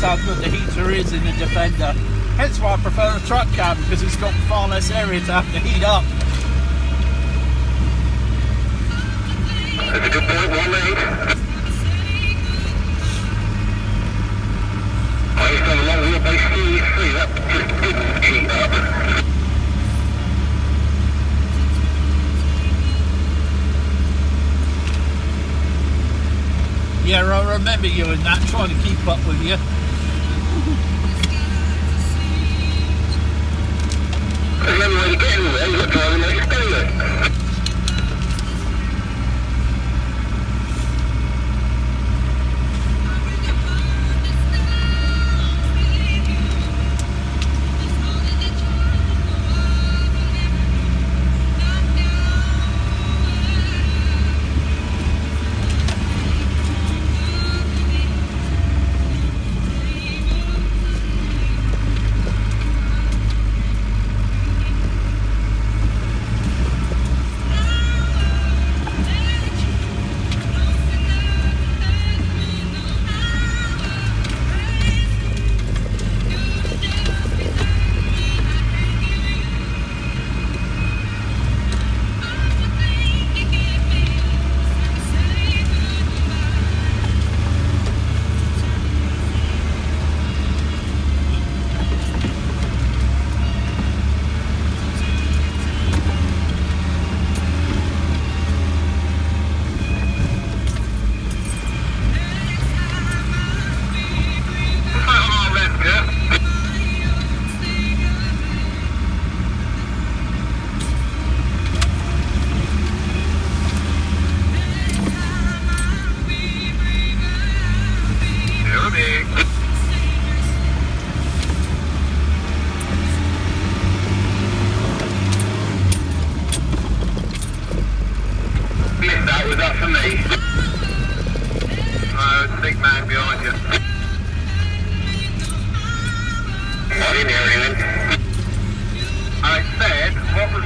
how good the heater is in the Defender. Hence why I prefer a truck cab because it's got far less area to have to heat up. That's a good point. I long wheelbase Series 3, that just didn't heat up. Yeah, I remember you and that, trying to keep up with you. There's no way to get anywhere, you've got driving like a on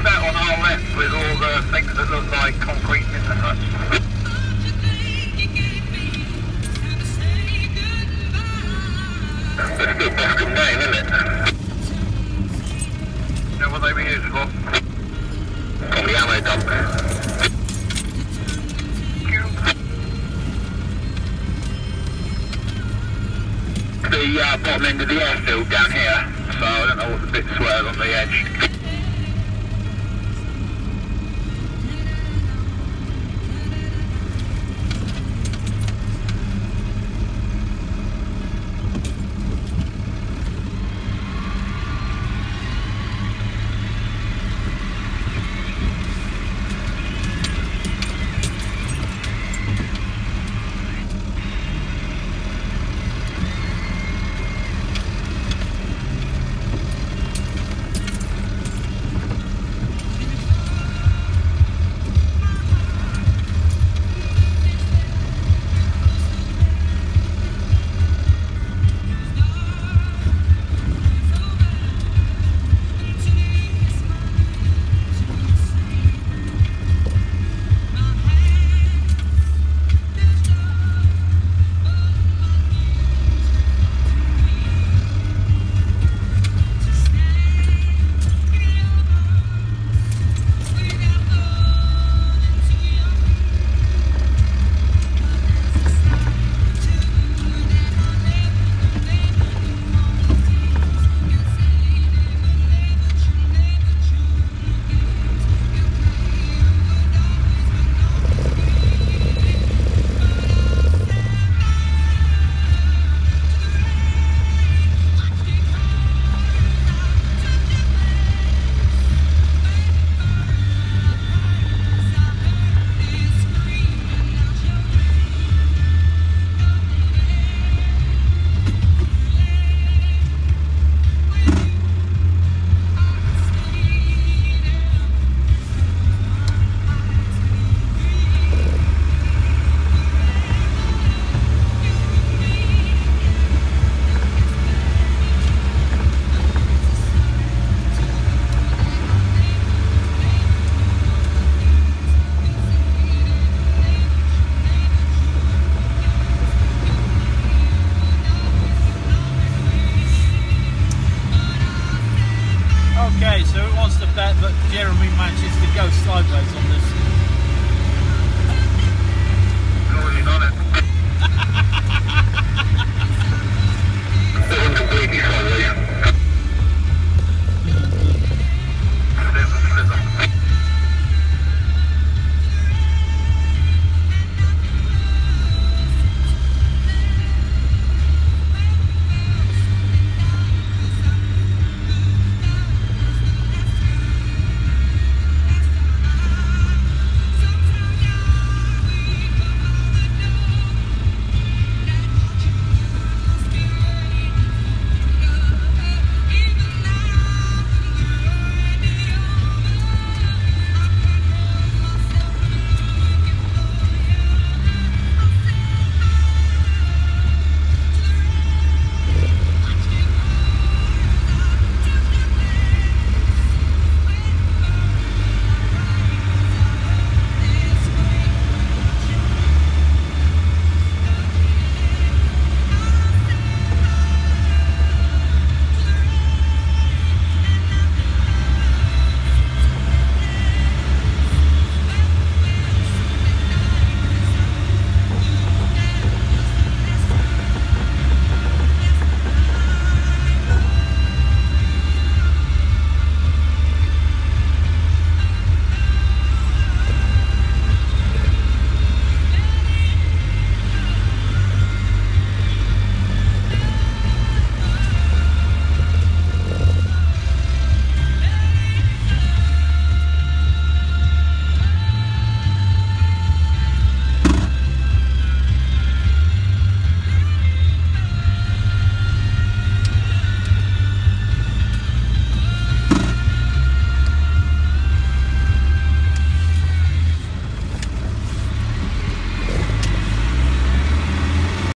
was that on our left with all the things that look like concrete bits and such? That's still Boscombe Lane, isn't it? Yeah, what they were used for? On the ammo dump. The uh, bottom end of the airfield down here, so I don't know what the bits were on the edge. guys on this.